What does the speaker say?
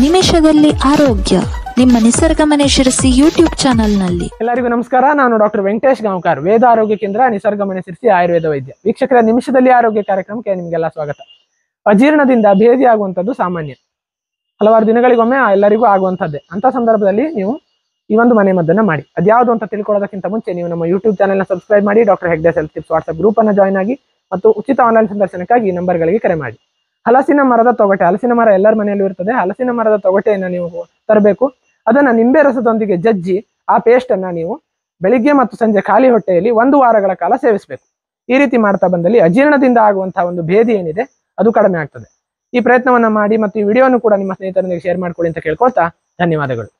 ನಿಮಿಷದಲ್ಲಿ ಆರೋಗ್ಯ. ನಿಮ್ಮ ನಿಸರ್ಗ ಮನೆ ಶಿರಸಿ ಯೂಟ್ಯೂಬ್ ಚಾನೆಲ್ನಲ್ಲಿ. ಎಲ್ಲರಿಗೂ ನಮಸ್ಕಾರ. ನಾನು ಡಾಕ್ಟರ್ ವೆಂಕಟೇಶ್ ಗಾಂವ್ಕರ್. ವೇದ ಆರೋಗ್ಯ ಕೇಂದ್ರ, ನಿಸರ್ಗ ಮನೆ ಶಿರಸಿ ಆಯುರ್ವೇದ ವೈದ್ಯ. ವೀಕ್ಷಕರ, ನಿಮಿಷದಲ್ಲಿ ಆರೋಗ್ಯ ಕಾರ್ಯಕ್ರಮಕ್ಕೆ ನಿಮಗೆಲ್ಲ ಸ್ವಾಗತ. ಅಜೀರ್ಣದಿಂದ ಭೇದಿಯಾಗುವಂಥದ್ದು ಸಾಮಾನ್ಯ. ಹಲವಾರು ದಿನಗಳಿಗೊಮ್ಮೆ ಎಲ್ಲರಿಗೂ ಆಗುವಂಥದ್ದೇ. ಅಂತ ಸಂದರ್ಭದಲ್ಲಿ ನೀವು ಈ ಒಂದು ಮನೆ ಮದ್ದನ್ನ ಮಾಡಿ. ಅದ್ಯಾವುದು ಅಂತ ತಿಳ್ಕೊಳ್ಳೋದಕ್ಕಿಂತ ಮುಂಚೆ ನೀವು ನಮ್ಮ ಯೂಟ್ಯೂಬ್ ಚಾನೆಲ್ನ ಸಬ್ಸ್ಕ್ರೈಬ್ ಮಾಡಿ, doctor Hegde self tips WhatsApp group ಅನ್ನ ಜಾಯ್ನ್ ಆಗಿ ಮತ್ತು ಉಚಿತ ಆನ್ಲೈನ್ ಸಂದರ್ಶನಕ್ಕಾಗಿ ಈ ನಂಬರ್ಗಳಿಗೆ ಕರೆ ಮಾಡಿ. ಹಲಸಿನ ಮರದ ತೊಗಟೆ. ಹಲಸಿನ ಮರ ಎಲ್ಲರ ಮನೆಯಲ್ಲೂ ಇರ್ತದೆ. ಹಲಸಿನ ಮರದ ತೊಗಟೆಯನ್ನು ನೀವು ತರಬೇಕು. ಅದನ್ನ ನಿಂಬೆ ರಸದೊಂದಿಗೆ ಜಜ್ಜಿ ಆ ಪೇಸ್ಟ್ ಅನ್ನ ನೀವು ಬೆಳಿಗ್ಗೆ ಮತ್ತು ಸಂಜೆ ಖಾಲಿ ಹೊಟ್ಟೆಯಲ್ಲಿ ಒಂದು ವಾರಗಳ ಕಾಲ ಸೇವಿಸಬೇಕು. ಈ ರೀತಿ ಮಾಡ್ತಾ ಬಂದಲ್ಲಿ ಅಜೀರ್ಣದಿಂದ ಆಗುವಂತಹ ಒಂದು ಭೇದಿ ಏನಿದೆ, ಅದು ಕಡಿಮೆ ಆಗ್ತದೆ. ಈ ಪ್ರಯತ್ನವನ್ನ ಮಾಡಿ ಮತ್ತು ಈ ವಿಡಿಯೋನು ಕೂಡ ನಿಮ್ಮ ಸ್ನೇಹಿತರೊಂದಿಗೆ ಶೇರ್ ಮಾಡ್ಕೊಳ್ಳಿ ಅಂತ ಕೇಳ್ಕೊಳ್ತಾ ಧನ್ಯವಾದಗಳು.